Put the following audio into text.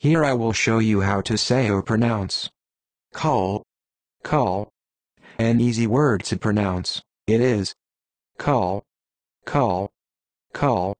Here I will show you how to say or pronounce. Cull, cull. An easy word to pronounce, it is. Cull, cull, cull.